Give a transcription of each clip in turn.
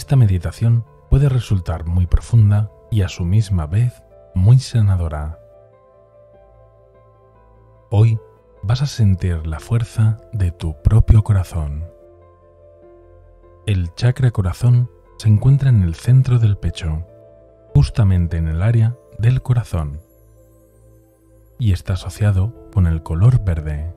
esta meditación puede resultar muy profunda y a su misma vez muy sanadora. Hoy vas a sentir la fuerza de tu propio corazón. El chakra corazón se encuentra en el centro del pecho, justamente en el área del corazón, y está asociado con el color verde.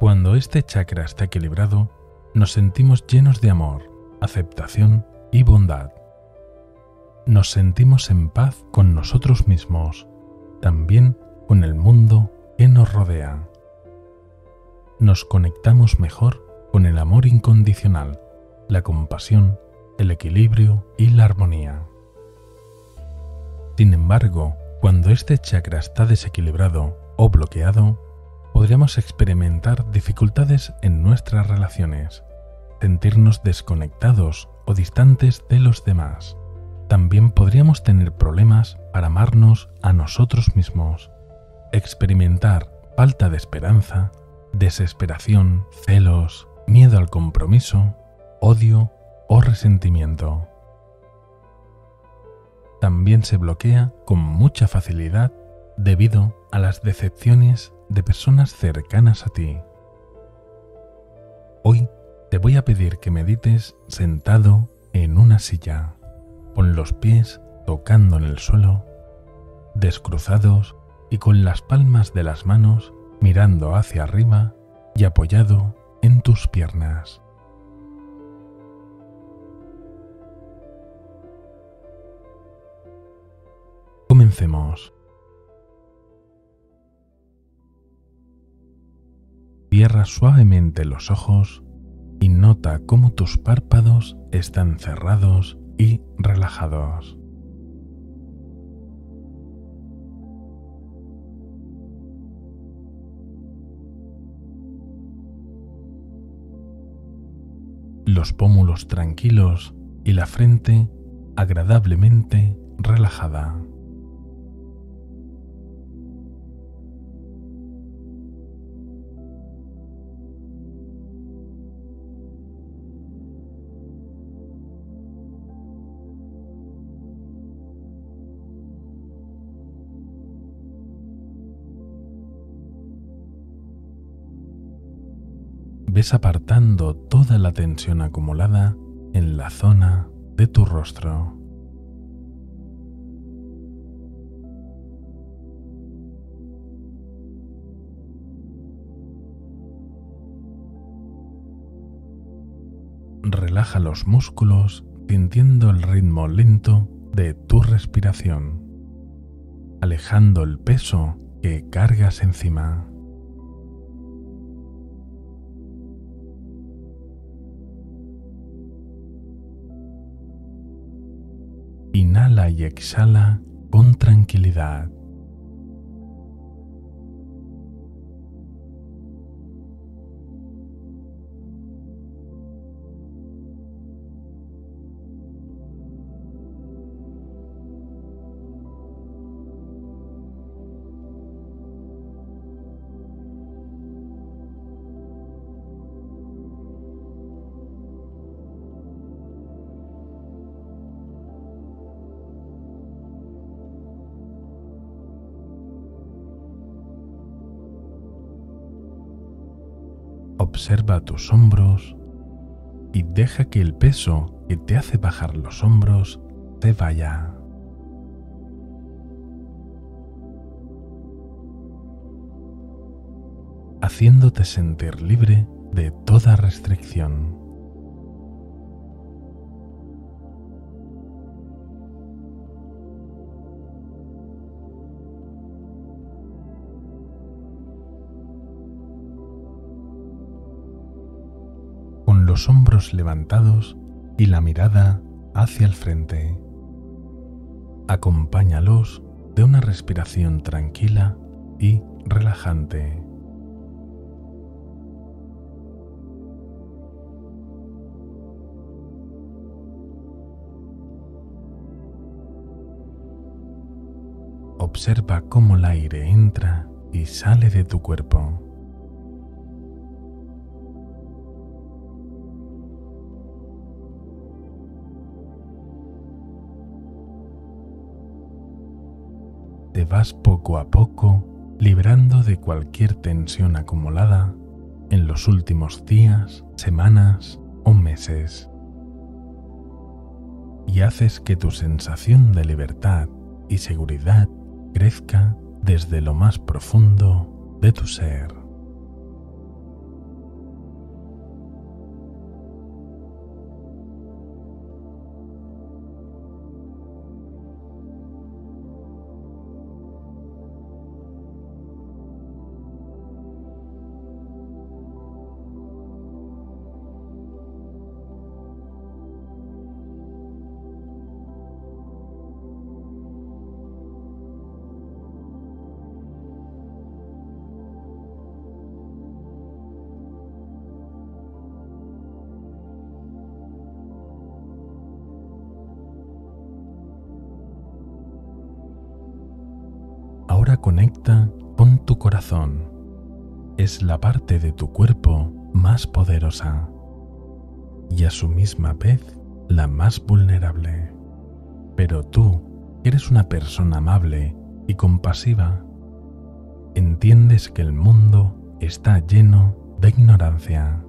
Cuando este chakra está equilibrado, nos sentimos llenos de amor, aceptación y bondad. Nos sentimos en paz con nosotros mismos, también con el mundo que nos rodea. Nos conectamos mejor con el amor incondicional, la compasión el equilibrio y la armonía. Sin embargo, cuando este chakra está desequilibrado o bloqueado, podríamos experimentar dificultades en nuestras relaciones, sentirnos desconectados o distantes de los demás. También podríamos tener problemas para amarnos a nosotros mismos, experimentar falta de esperanza, desesperación, celos, miedo al compromiso, odio o resentimiento. También se bloquea con mucha facilidad debido a las decepciones de personas cercanas a ti. Hoy te voy a pedir que medites sentado en una silla, con los pies tocando en el suelo, descruzados y con las palmas de las manos mirando hacia arriba y apoyado en tus piernas. Comencemos. Cierra suavemente los ojos y nota cómo tus párpados están cerrados y relajados. Los pómulos tranquilos y la frente agradablemente relajada. Ves apartando toda la tensión acumulada en la zona de tu rostro. Relaja los músculos sintiendo el ritmo lento de tu respiración, alejando el peso que cargas encima. Y exhala con tranquilidad. Observa tus hombros y deja que el peso que te hace bajar los hombros te vaya. haciéndote sentir libre de toda restricción. Los hombros levantados y la mirada hacia el frente. Acompáñalos de una respiración tranquila y relajante. Observa cómo el aire entra y sale de tu cuerpo. Te vas poco a poco librando de cualquier tensión acumulada en los últimos días, semanas o meses. Y haces que tu sensación de libertad y seguridad crezca desde lo más profundo de tu ser. Conecta con tu corazón. Es la parte de tu cuerpo más poderosa y a su misma vez la más vulnerable. Pero tú eres una persona amable y compasiva. Entiendes que el mundo está lleno de ignorancia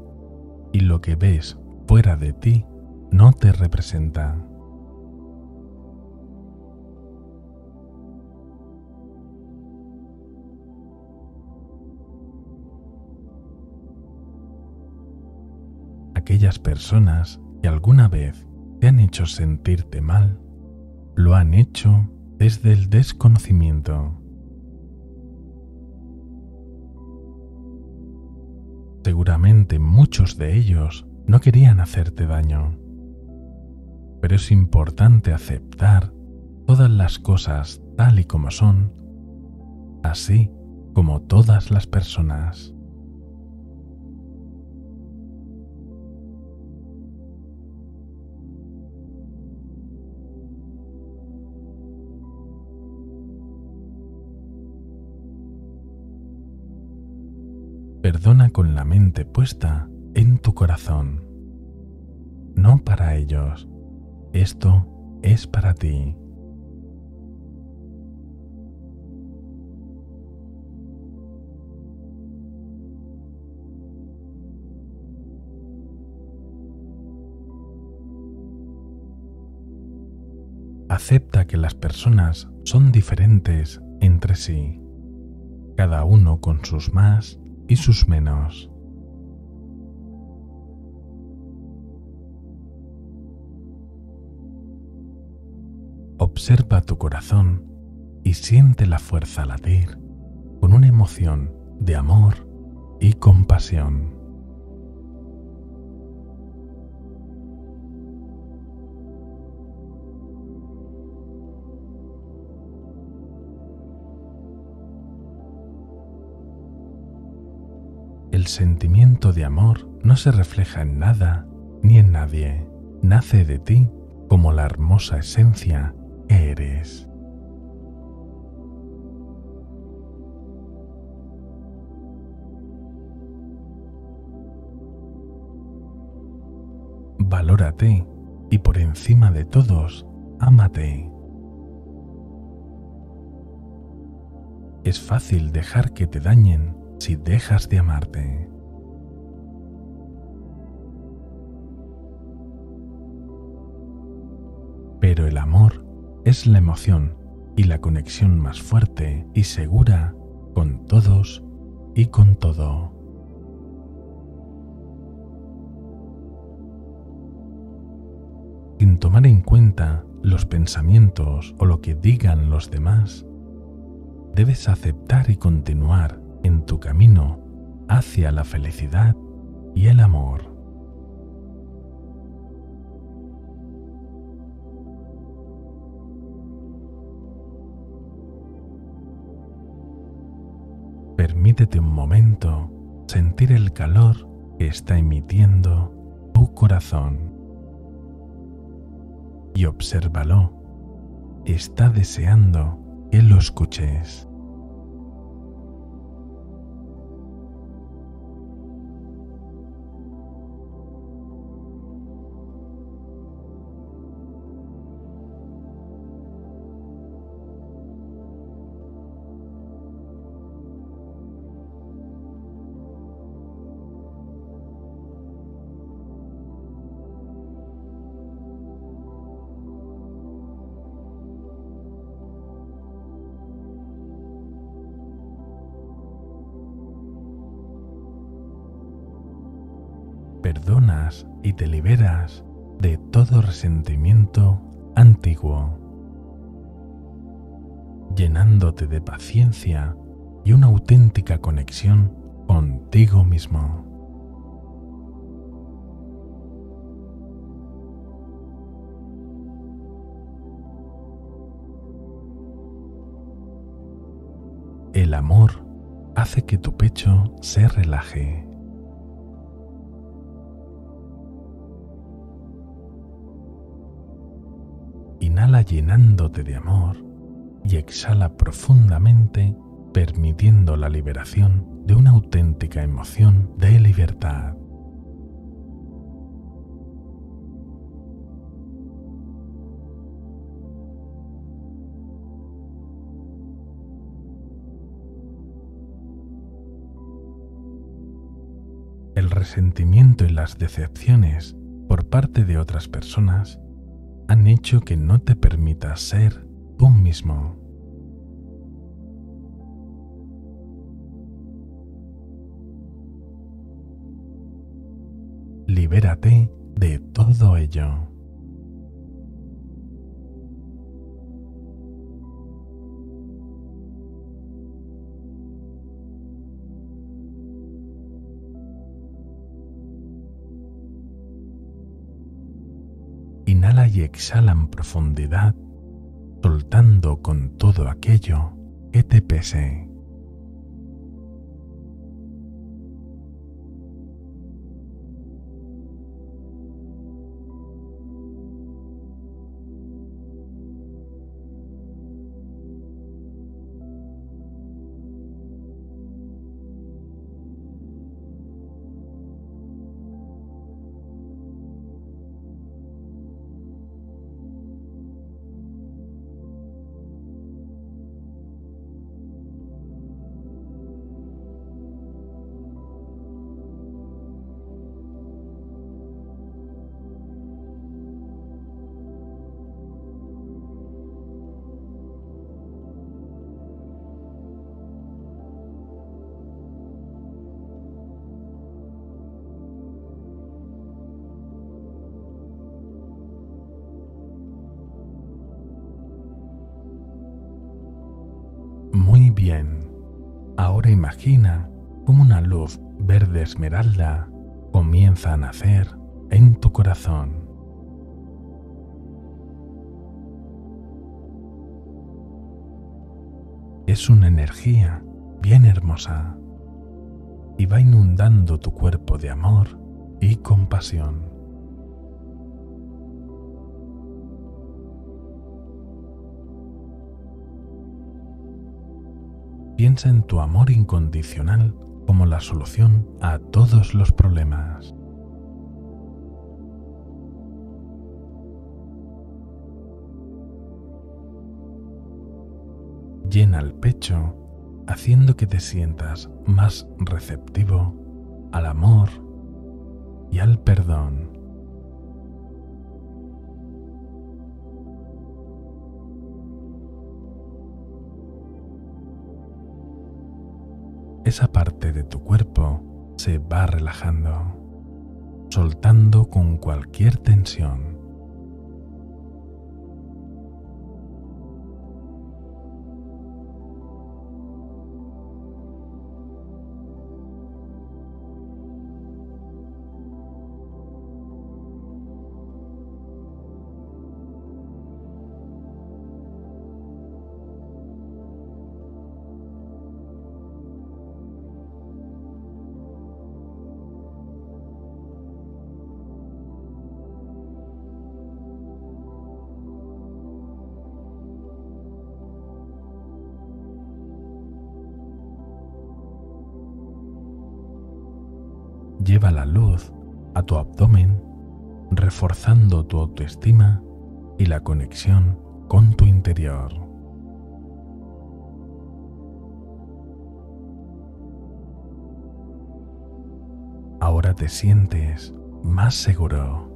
y lo que ves fuera de ti no te representa. Aquellas personas que alguna vez te han hecho sentirte mal, lo han hecho desde el desconocimiento. Seguramente muchos de ellos no querían hacerte daño, pero es importante aceptar todas las cosas tal y como son, así como todas las personas. Perdona con la mente puesta en tu corazón. No para ellos. Esto es para ti. Acepta que las personas son diferentes entre sí, cada uno con sus más y sus menos. Observa tu corazón y siente la fuerza latir con una emoción de amor y compasión. Sentimiento de amor no se refleja en nada ni en nadie. Nace de ti como la hermosa esencia que eres. Valórate y por encima de todos, ámate. Es fácil dejar que te dañen si dejas de amarte. Pero el amor es la emoción y la conexión más fuerte y segura con todos y con todo. Sin tomar en cuenta los pensamientos o lo que digan los demás, debes aceptar y continuar en tu camino hacia la felicidad y el amor. Permítete un momento sentir el calor que está emitiendo tu corazón y obsérvalo. Está deseando que lo escuches. Perdonas y te liberas de todo resentimiento antiguo, llenándote de paciencia y una auténtica conexión contigo mismo. El amor hace que tu pecho se relaje. Llenándote de amor y exhala profundamente permitiendo la liberación de una auténtica emoción de libertad. El resentimiento y las decepciones por parte de otras personas han hecho que no te permitas ser tú mismo. Libérate de todo ello. Y exhala en profundidad, soltando con todo aquello que te pese. Bien. Ahora imagina cómo una luz verde esmeralda comienza a nacer en tu corazón. Es una energía bien hermosa y va inundando tu cuerpo de amor y compasión. Piensa en tu amor incondicional como la solución a todos los problemas. Llena el pecho haciendo que te sientas más receptivo al amor y al perdón. Esa parte de tu cuerpo se va relajando, soltando con cualquier tensión. Lleva la luz a tu abdomen, reforzando tu autoestima y la conexión con tu interior. Ahora te sientes más seguro,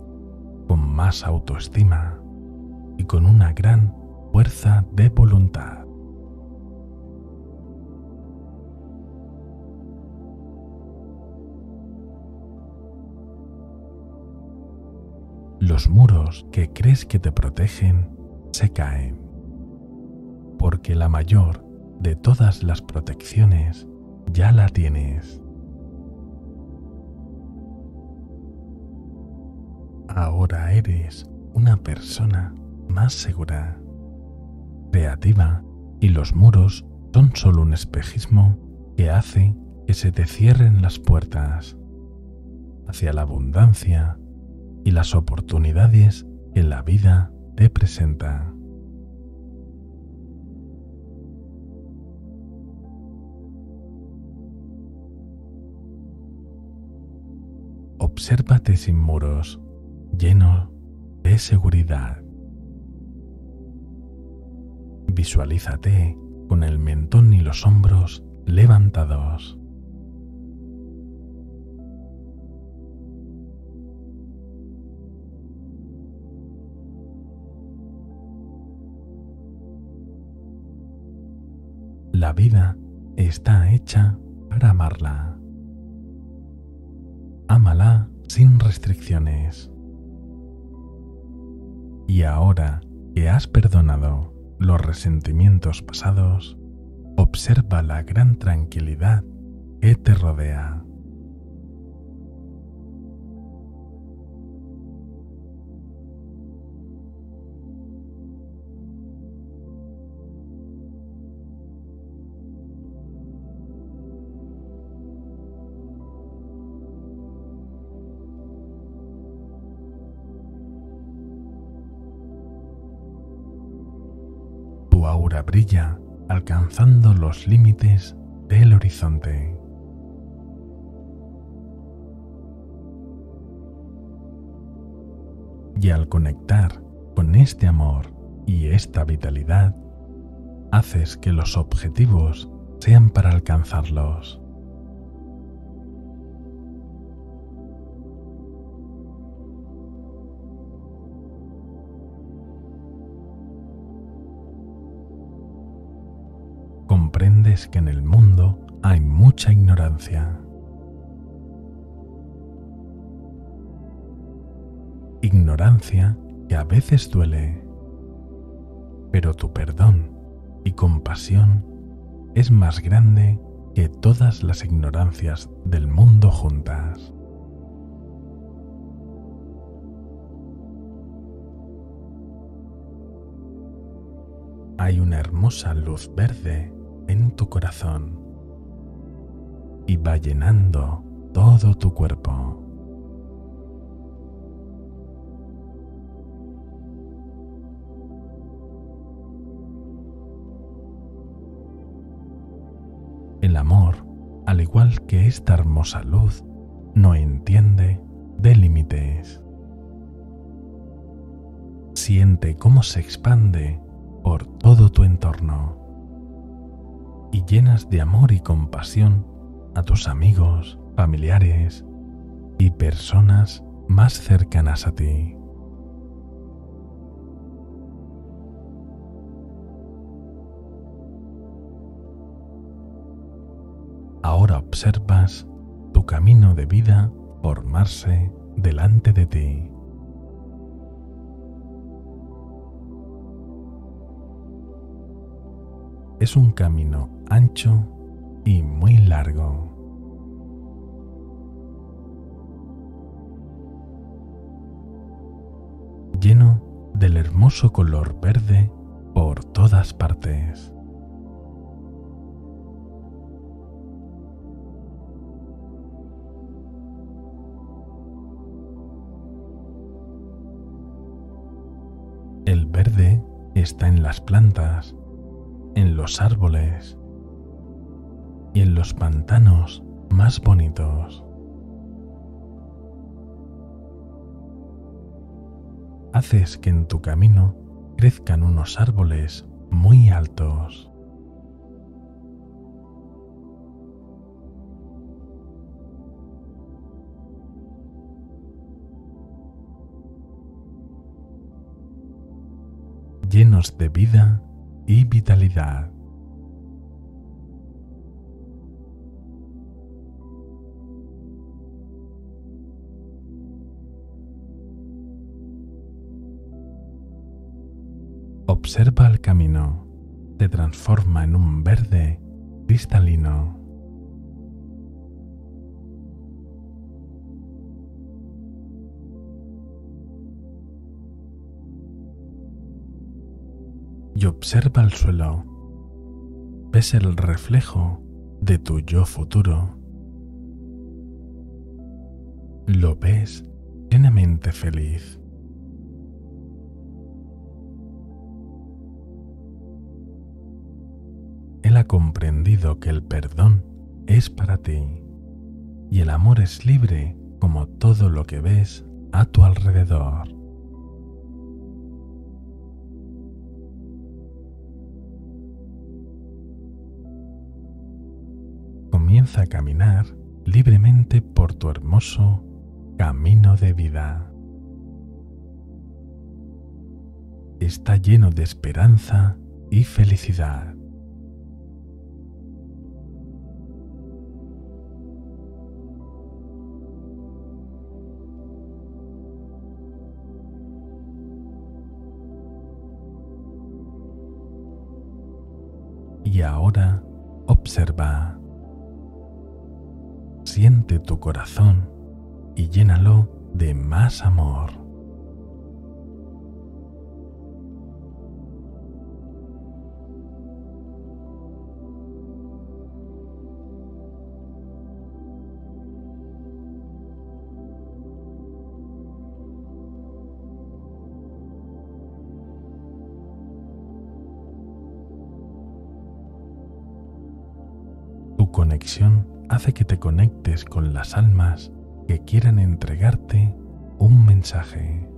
con más autoestima y con una gran fuerza de voluntad. Los muros que crees que te protegen se caen, porque la mayor de todas las protecciones ya la tienes. Ahora eres una persona más segura, creativa y los muros son solo un espejismo que hace que se te cierren las puertas hacia la abundancia y las oportunidades que la vida te presenta. Obsérvate sin muros, lleno de seguridad. Visualízate con el mentón y los hombros levantados. Vida está hecha para amarla. Ámala sin restricciones. Y ahora que has perdonado los resentimientos pasados, observa la gran tranquilidad que te rodea. Brilla alcanzando los límites del horizonte. Y al conectar con este amor y esta vitalidad, haces que los objetivos sean para alcanzarlos. Comprendes que en el mundo hay mucha ignorancia. Ignorancia que a veces duele, pero tu perdón y compasión es más grande que todas las ignorancias del mundo juntas. Hay una hermosa luz verde en tu corazón y va llenando todo tu cuerpo. El amor, al igual que esta hermosa luz, no entiende de límites. Siente cómo se expande por todo tu entorno y llenas de amor y compasión a tus amigos, familiares y personas más cercanas a ti. Ahora observas tu camino de vida formarse delante de ti. Es un camino ancho y muy largo. lleno del hermoso color verde por todas partes. El verde está en las plantas en los árboles y en los pantanos más bonitos. Haces que en tu camino crezcan unos árboles muy altos. llenos de vida y vitalidad. Observa el camino, te transforma en un verde cristalino. Observa el suelo. Ves el reflejo de tu yo futuro. Lo ves plenamente feliz. Él ha comprendido que el perdón es para ti y el amor es libre como todo lo que ves a tu alrededor. A caminar libremente por tu hermoso camino de vida. Está lleno de esperanza y felicidad. Y ahora observa. Siente tu corazón y llénalo de más amor. Tu conexión hace que te conectes con las almas que quieran entregarte un mensaje.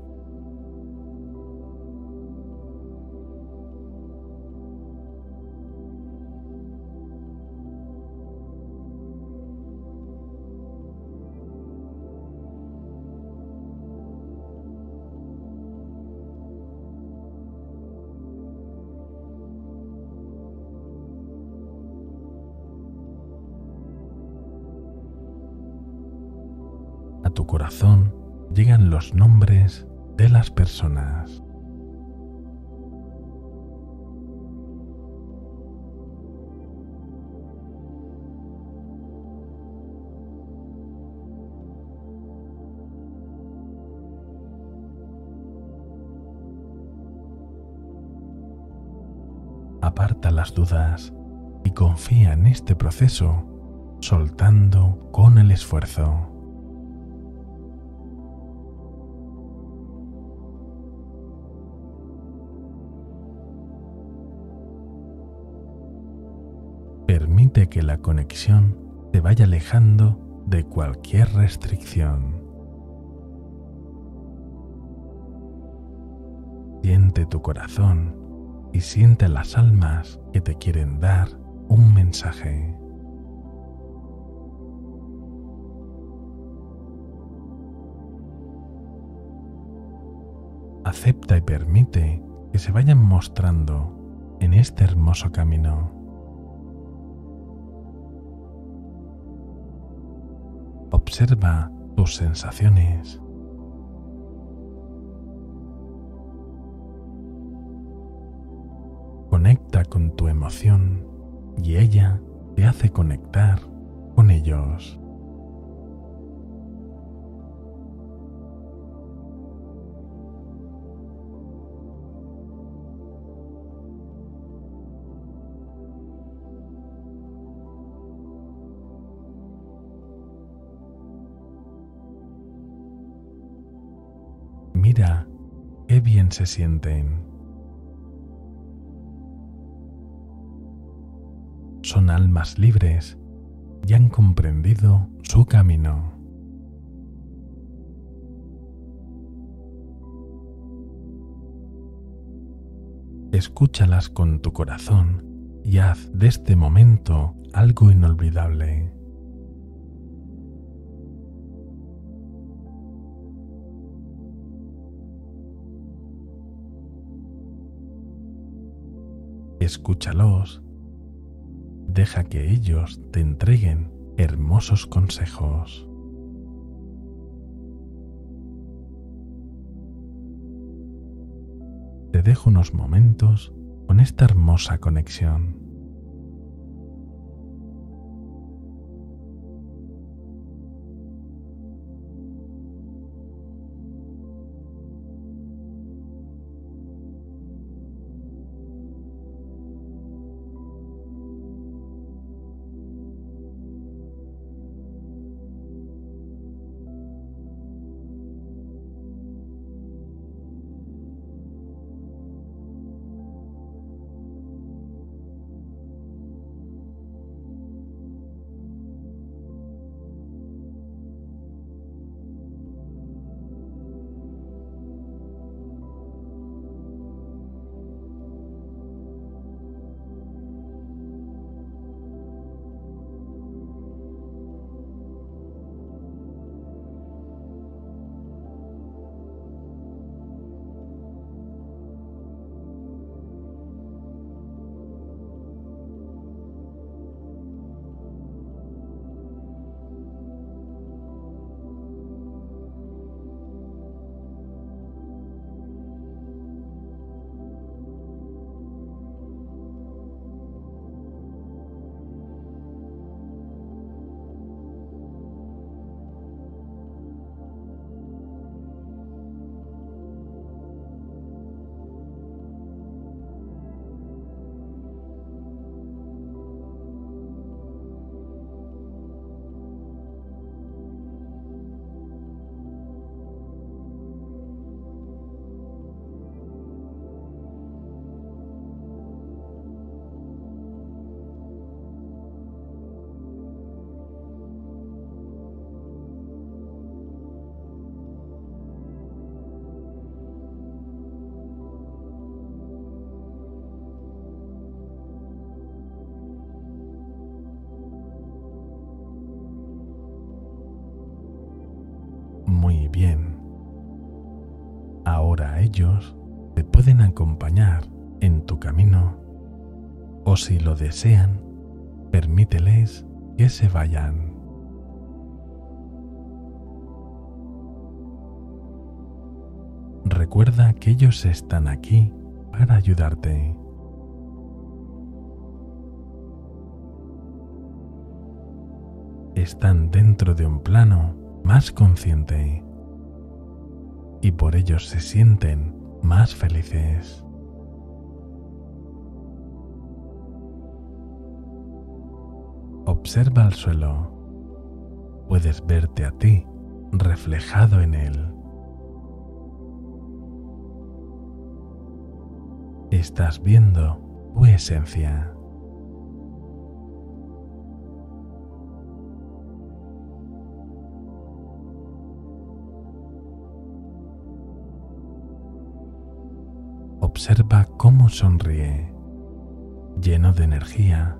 Llegan los nombres de las personas. Aparta las dudas y confía en este proceso soltando con el esfuerzo. Que la conexión te vaya alejando de cualquier restricción. Siente tu corazón y siente las almas que te quieren dar un mensaje. Acepta y permite que se vayan mostrando en este hermoso camino. Observa tus sensaciones. Conecta con tu emoción y ella te hace conectar con ellos. Se sienten. Son almas libres y han comprendido su camino. Escúchalas con tu corazón y haz de este momento algo inolvidable. Escúchalos. Deja que ellos te entreguen hermosos consejos. Te dejo unos momentos con esta hermosa conexión. Bien. Ahora ellos te pueden acompañar en tu camino o si lo desean, permíteles que se vayan. Recuerda que ellos están aquí para ayudarte. Están dentro de un plano más consciente y por ello se sienten más felices. Observa el suelo. Puedes verte a ti reflejado en él. Estás viendo tu esencia. Observa cómo sonríe, lleno de energía.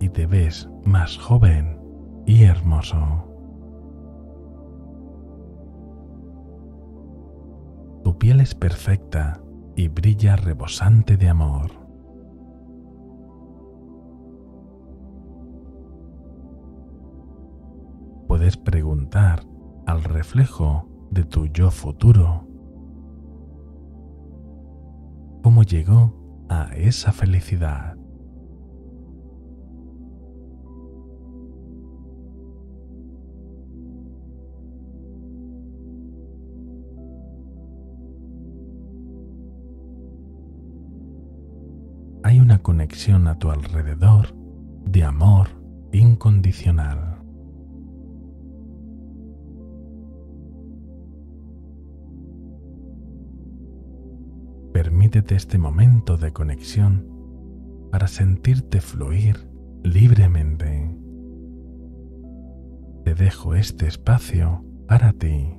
Y te ves más joven y hermoso. Tu piel es perfecta y brilla rebosante de amor. Puedes preguntar al reflejo de tu yo futuro cómo llegó a esa felicidad. Hay una conexión a tu alrededor de amor incondicional. Permítete este momento de conexión para sentirte fluir libremente. Te dejo este espacio para ti.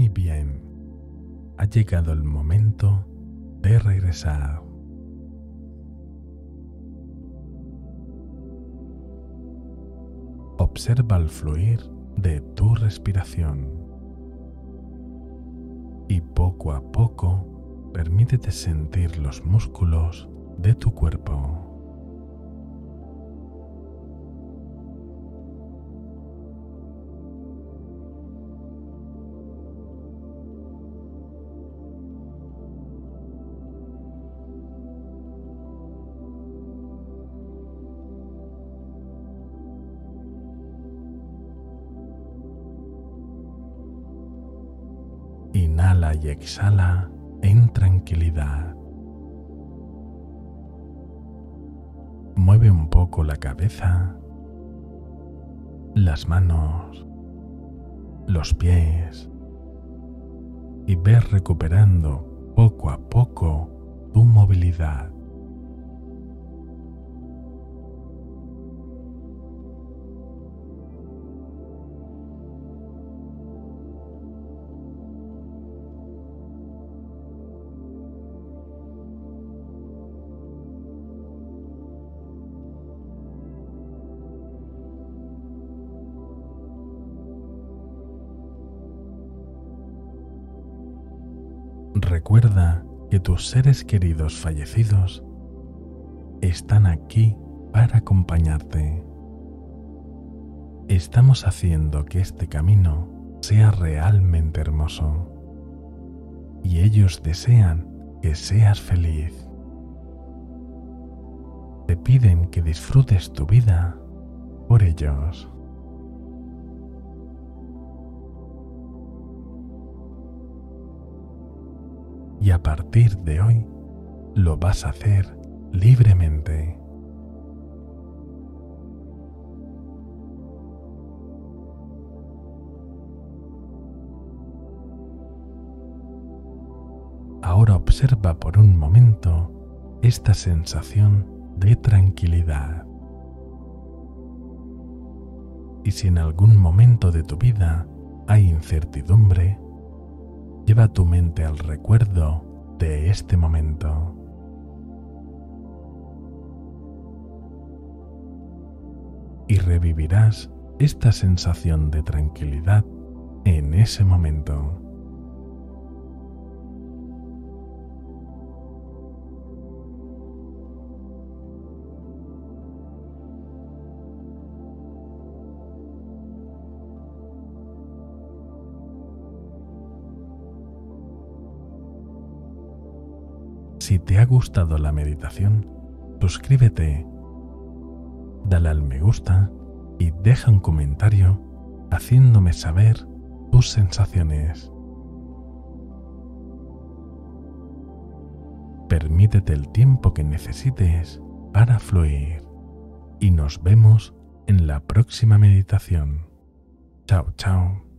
Bien. Ha llegado el momento de regresar. Observa el fluir de tu respiración y poco a poco permítete sentir los músculos de tu cuerpo. Y exhala en tranquilidad. Mueve un poco la cabeza, las manos, los pies y ve recuperando poco a poco tu movilidad. Recuerda que tus seres queridos fallecidos están aquí para acompañarte. Estamos haciendo que este camino sea realmente hermoso y ellos desean que seas feliz. Te piden que disfrutes tu vida por ellos. Partir de hoy lo vas a hacer libremente. Ahora observa por un momento esta sensación de tranquilidad. Y si en algún momento de tu vida hay incertidumbre, Lleva tu mente al recuerdo de este momento. Y revivirás esta sensación de tranquilidad en ese momento. Si te ha gustado la meditación, suscríbete, dale al me gusta y deja un comentario haciéndome saber tus sensaciones. Permítete el tiempo que necesites para fluir y nos vemos en la próxima meditación. Chao, chao.